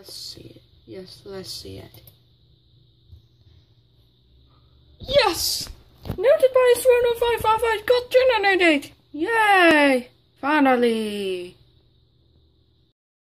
Let's see it. Yes, let's see it. Yes! Noted by Throne of got generated! Yay! Finally!